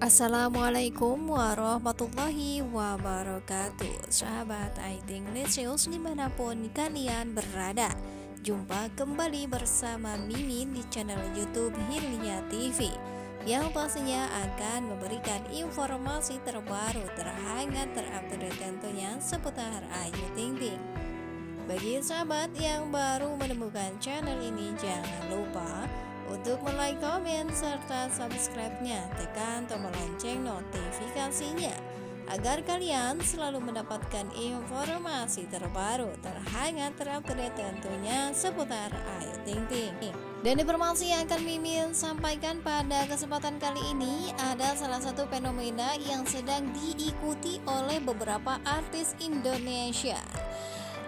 Assalamualaikum warahmatullahi wabarakatuh. Sahabat Aiting Lesius di mana pun kalian berada Jumpa kembali bersama Mimin di channel Youtube Hilya TV Yang pastinya akan memberikan informasi terbaru, terhangat, terupdate tentunya seputar Ayu Ting Ting. Bagi sahabat yang baru menemukan channel ini jangan lupa untuk like, komen, serta subscribe-nya, tekan tombol lonceng notifikasinya agar kalian selalu mendapatkan informasi terbaru, terhangat, terupdate tentunya seputar Ayu Ting Ting. Dan informasi yang akan Mimin sampaikan pada kesempatan kali ini ada salah satu fenomena yang sedang diikuti oleh beberapa artis Indonesia.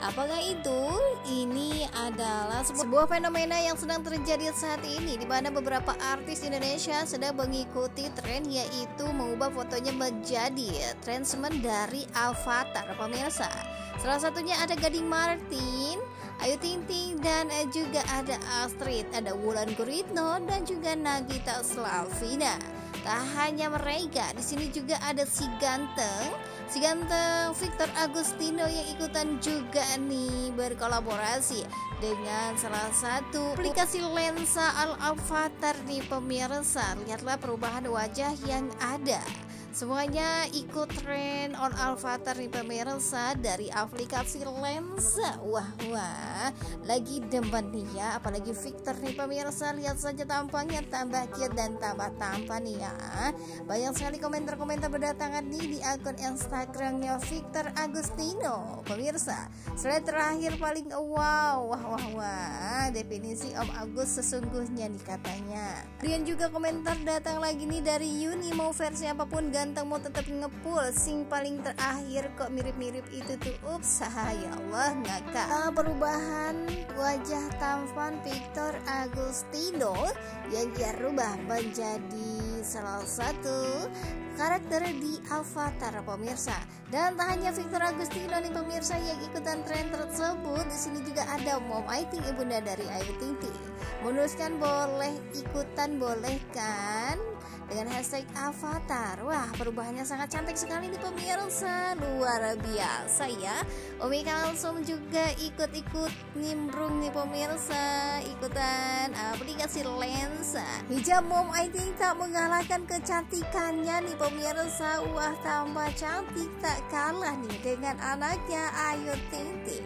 Apakah itu? Ini adalah sebuah fenomena yang sedang terjadi saat ini di mana beberapa artis Indonesia sedang mengikuti tren yaitu mengubah fotonya menjadi treatment dari avatar pemirsa. Salah satunya ada Gading Martin, Ayu Ting Ting dan juga ada Astrid, ada Wulan Guritno dan juga Nagita Slavina. Tak hanya mereka, di sini juga ada si ganteng Si ganteng Victor Agustino yang ikutan juga nih berkolaborasi dengan salah satu aplikasi lensa Al Avatar nih pemirsa. Lihatlah perubahan wajah yang ada. Semuanya ikut tren on Alvatar nih pemirsa dari aplikasi lensa. Wah wah. Lagi demen nih ya Apalagi Victor nih pemirsa. Lihat saja tampangnya tambah cute dan tambah tampan nih ya. Banyak sekali komentar-komentar berdatangan nih di akun Instagramnya Victor Agustino Pemirsa. Slide terakhir paling wow Wah wah wah. Definisi Om Agus sesungguhnya nih katanya. Juga komentar datang lagi nih dari Yuni Mau versi apa pun ganteng mau tetap ngepul sing paling terakhir kok mirip-mirip itu tuh. Ups ya Allah ngakak uh, perubahan wajah tampan Victor Agustino yang dia rubah menjadi salah satu karakter di Avatar pemirsa. Dan tak hanya Victor Agustino nih pemirsa yang ikutan tren tersebut di sini juga ada Mom Aiting ibunda dari Ayu Ting Ting. Menuliskan boleh ikutan boleh kan? Dengan hashtag avatar. Wah perubahannya sangat cantik sekali nih pemirsa. Luar biasa ya. Umi Kalsum juga ikut-ikut nimbrung nih pemirsa. Ikutan aplikasi lensa. Hijab mom I tak mengalahkan kecantikannya nih pemirsa wah tambah cantik tak kalah nih dengan anaknya Ayu Ting Ting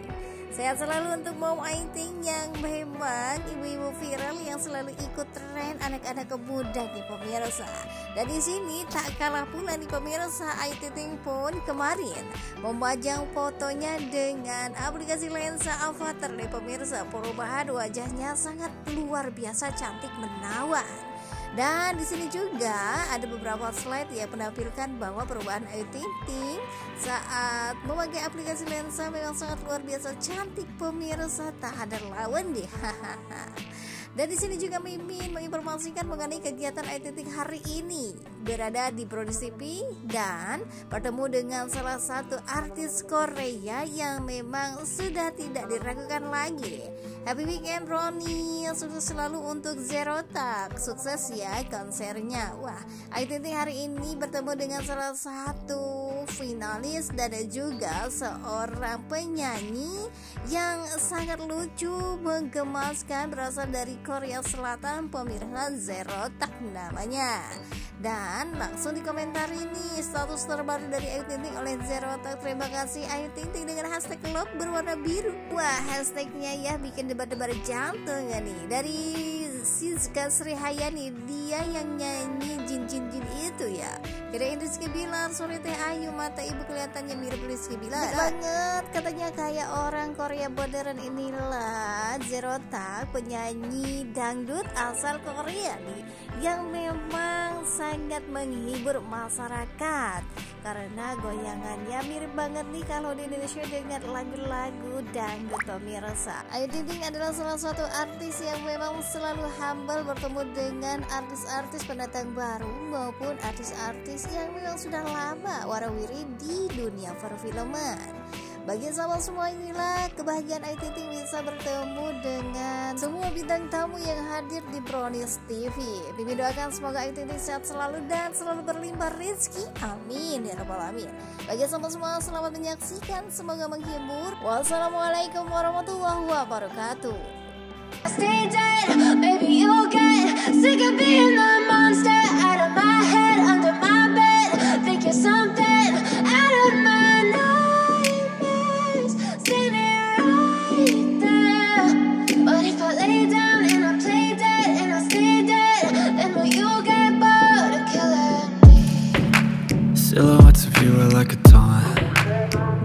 Sehat selalu untuk Mom Aiting yang memang ibu-ibu viral yang selalu ikut tren anak-anak muda nih pemirsa. Dan di sini tak kalah pula nih pemirsa Aiting pun kemarin memajang fotonya dengan aplikasi lensa avatar nih pemirsa. Perubahan wajahnya sangat luar biasa cantik menawan. Dan di sini juga ada beberapa slide yang menampilkan bahwa perubahan Ayu Ting Ting saat memakai aplikasi lensa memang sangat luar biasa. Cantik pemirsa tak ada lawan deh. Dan di sini juga Mimin menginformasikan mengenai kegiatan Ayu hari ini. Berada di Produksi TV dan bertemu dengan salah satu artis Korea yang memang sudah tidak diragukan lagi Happy weekend Roni. Sukses selalu untuk Zero Tak Sukses ya konsernya. Wah Ayu Ting hari ini bertemu dengan salah satu finalis Dan juga seorang penyanyi Yang sangat lucu Menggemaskan Berasal dari Korea Selatan Pemirsa Zero Tak namanya dan langsung dikomentari nih status terbaru dari Ayu Ting Ting oleh Zero Tak Terima kasih Ayu Ting Ting dengan hashtag love berwarna biru. Wah hashtagnya ya bikin debar-debar jantung ya nih. Dari Siska Sri Hayani dia yang nyanyi jin-jin-jin itu ya. Kirain Rizky Bilar sore teh Ayu mata ibu kelihatannya mirip Rizky Bilar banget katanya kayak orang Korea modern. Inilah Zero Tak penyanyi dangdut asal Korea nih yang memang sangat menghibur masyarakat karena goyangannya mirip banget nih kalau di Indonesia dengan lagu-lagu dangdut pemirsa. Ayu Ting Ting adalah salah satu artis yang memang selalu humble bertemu dengan artis-artis pendatang baru maupun artis-artis yang memang sudah lama warawiri di dunia perfilman. Bagi sahabat semua inilah kebahagiaan Ayu Ting Ting bisa bertemu dengan semua bintang tamu yang hadir di Brownies TV. Bibi doakan semoga aktivitas sehat selalu dan selalu berlimpah rezeki. Amin ya rabbal alamin. Bagi semua semua selamat menyaksikan, semoga menghibur. Wassalamualaikum warahmatullahi wabarakatuh. Stay